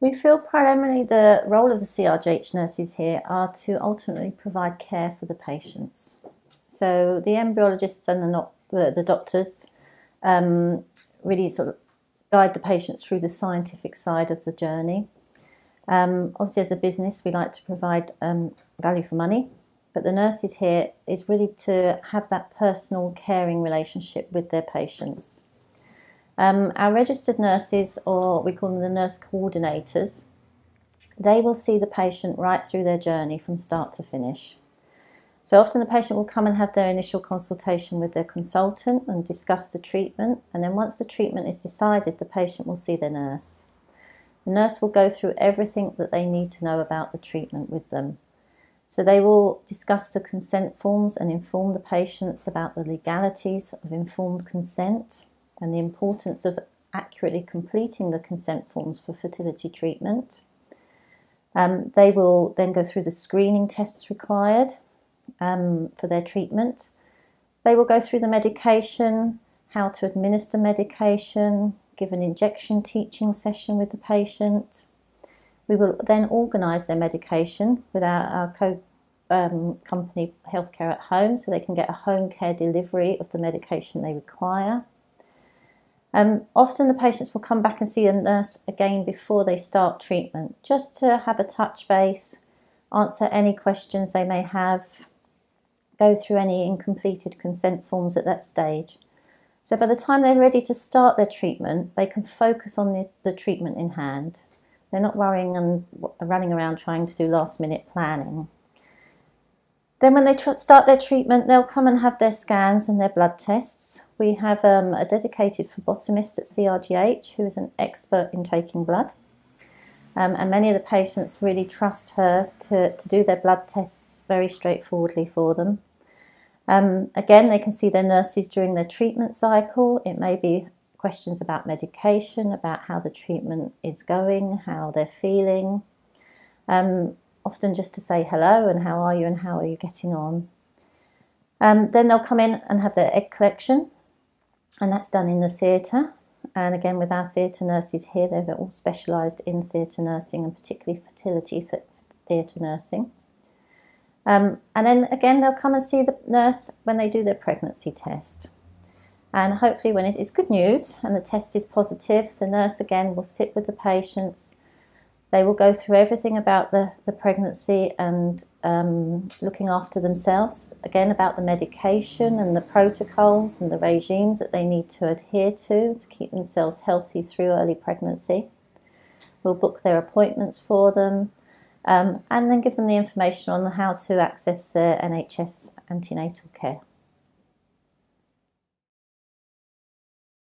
We feel primarily the role of the CRGH nurses here are to ultimately provide care for the patients. So the embryologists and the, the, the doctors um, really sort of guide the patients through the scientific side of the journey. Um, obviously, as a business, we like to provide um, value for money, but the nurses here is really to have that personal, caring relationship with their patients. Um, our registered nurses, or we call them the nurse coordinators, they will see the patient right through their journey from start to finish. So often the patient will come and have their initial consultation with their consultant and discuss the treatment, and then once the treatment is decided, the patient will see their nurse. The nurse will go through everything that they need to know about the treatment with them. So they will discuss the consent forms and inform the patients about the legalities of informed consent and the importance of accurately completing the consent forms for fertility treatment. Um, they will then go through the screening tests required um, for their treatment. They will go through the medication, how to administer medication, give an injection teaching session with the patient. We will then organise their medication with our, our co um, company Healthcare at Home so they can get a home care delivery of the medication they require. Um, often the patients will come back and see a nurse again before they start treatment just to have a touch base, answer any questions they may have, go through any incompleted consent forms at that stage. So by the time they're ready to start their treatment, they can focus on the, the treatment in hand. They're not worrying and running around trying to do last minute planning. Then when they start their treatment, they'll come and have their scans and their blood tests. We have um, a dedicated phlebotomist at CRGH who is an expert in taking blood. Um, and many of the patients really trust her to, to do their blood tests very straightforwardly for them. Um, again, they can see their nurses during their treatment cycle. It may be questions about medication, about how the treatment is going, how they're feeling. Um, often just to say hello and how are you and how are you getting on. Um, then they'll come in and have their egg collection, and that's done in the theatre. And again, with our theatre nurses here, they're all specialised in theatre nursing and particularly fertility th- theatre nursing. Um, and then again, they'll come and see the nurse when they do their pregnancy test. And hopefully, when it is good news and the test is positive, the nurse again will sit with the patients. They will go through everything about the, the pregnancy and um, looking after themselves, again, about the medication and the protocols and the regimes that they need to adhere to to keep themselves healthy through early pregnancy. We'll book their appointments for them um, and then give them the information on how to access their NHS antenatal care.